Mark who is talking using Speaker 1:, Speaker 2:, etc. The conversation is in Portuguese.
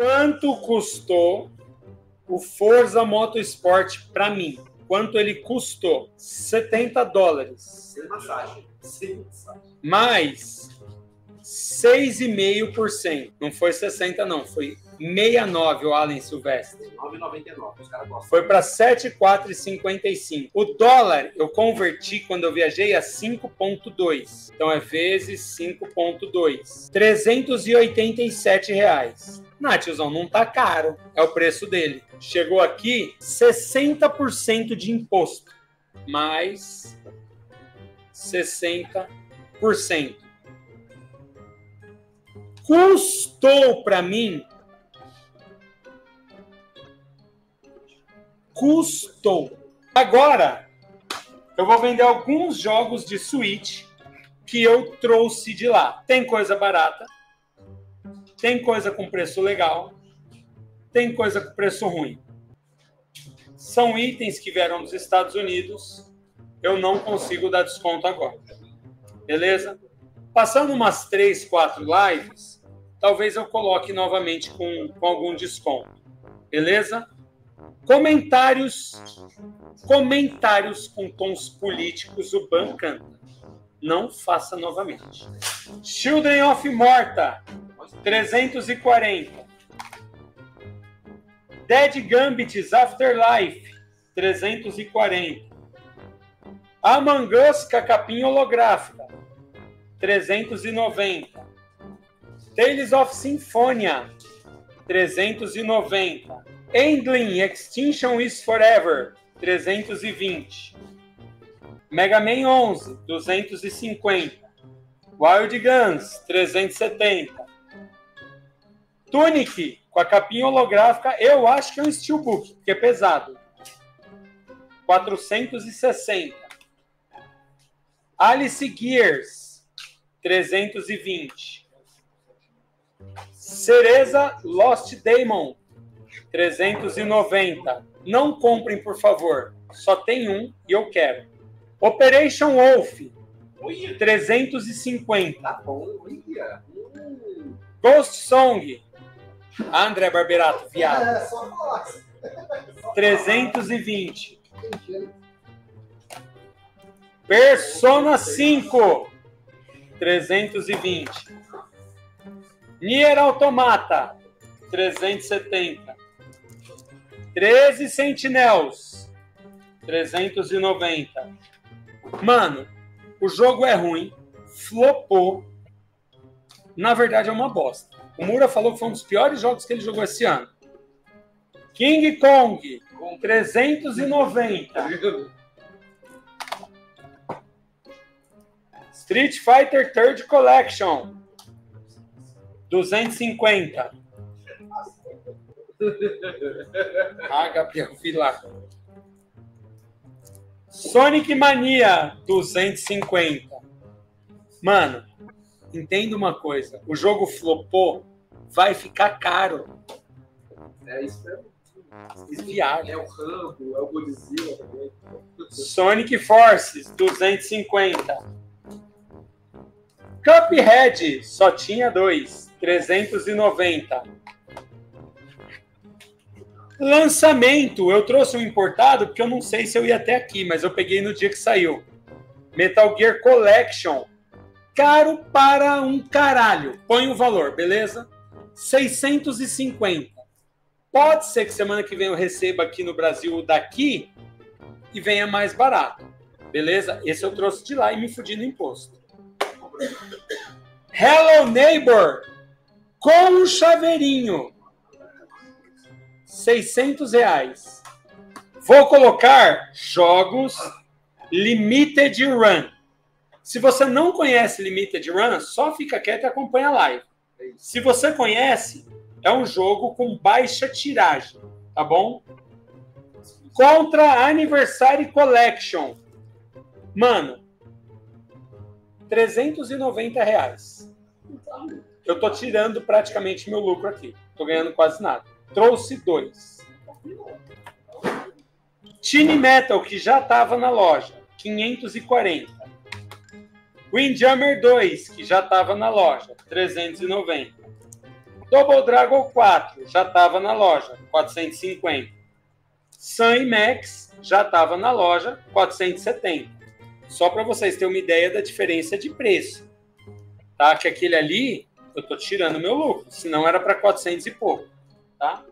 Speaker 1: Quanto custou o Forza Motorsport para mim? Quanto ele custou? 70 dólares.
Speaker 2: Sem massagem. Sem massagem.
Speaker 1: Mais 6,5%. Não foi 60 não, foi 69 o Allen Silvestre.
Speaker 2: 9,99. Os caras gostam.
Speaker 1: Foi para 7,455. O dólar eu converti quando eu viajei a 5,2. Então é vezes 5,2. 387 reais. Nathzão, não tá caro. É o preço dele. Chegou aqui 60% de imposto. Mais 60%. Custou para mim custou. Agora, eu vou vender alguns jogos de Switch que eu trouxe de lá. Tem coisa barata, tem coisa com preço legal, tem coisa com preço ruim. São itens que vieram dos Estados Unidos, eu não consigo dar desconto agora. Beleza? Passando umas 3, 4 lives, talvez eu coloque novamente com, com algum desconto. Beleza? Comentários, comentários com tons políticos, o Ban canta. Não faça novamente. Children of Morta, 340. Dead Gambits Afterlife, 340. Among Us capinha holográfica, 390. Tales of Symphonia, 390. Endling Extinction is Forever, 320. Mega Man 11, 250. Wild Guns, 370. Tunic, com a capinha holográfica, eu acho que é um Steelbook, porque é pesado. 460. Alice Gears, 320. Cereza Lost Demon, 390. Não comprem, por favor. Só tem um e eu quero. Operation Wolf, 350.
Speaker 2: Tá bom, olha. Hum.
Speaker 1: Ghost Song, André Barberato, viado,
Speaker 2: É, só falar.
Speaker 1: 320. Persona 5, 320. Nier Automata, 370. 13 Sentinels, 390. Mano, o jogo é ruim, flopou. Na verdade é uma bosta. O Mura falou que foi um dos piores jogos que ele jogou esse ano. King Kong, com 390. Street Fighter Third Collection, 250. Ah, Gabriel Vilar. Sonic Mania, 250. Mano, entenda uma coisa. O jogo flopou, vai ficar caro.
Speaker 2: É isso mesmo.
Speaker 1: Viagem.
Speaker 2: É o Rambo, é o Godzilla também.
Speaker 1: Sonic Forces, 250. Cuphead, só tinha dois, 390. Lançamento, eu trouxe um importado porque eu não sei se eu ia até aqui, mas eu peguei no dia que saiu. Metal Gear Collection. Caro para um caralho. Põe o valor, beleza? 650. Pode ser que semana que vem eu receba aqui no Brasil daqui e venha mais barato. Beleza? Esse eu trouxe de lá e me fudi no imposto. Hello Neighbor com um chaveirinho. 600 reais. Vou colocar jogos Limited Run. Se você não conhece Limited Run, só fica quieto e acompanha a live. Se você conhece, é um jogo com baixa tiragem, tá bom? Contra Anniversary Collection. Mano, 390 reais. Eu tô tirando praticamente meu lucro aqui. Tô ganhando quase nada. Trouxe dois. Tiny Metal, que já estava na loja, 540. Windjammer 2, que já estava na loja, 390. Double Dragon 4 já estava na loja, 450. Sun e Max já estava na loja, 470. Só para vocês terem uma ideia da diferença de preço. Tá? Que aquele ali, eu estou tirando meu lucro, senão era para 400 e pouco. Tá?